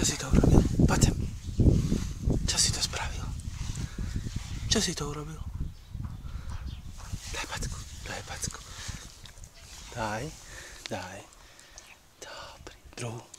Čo si to urobil? Poď sem. Čo si to spravil? Čo si to urobil? Daj packu, daj packu. Daj, daj. Dobrý, druhú.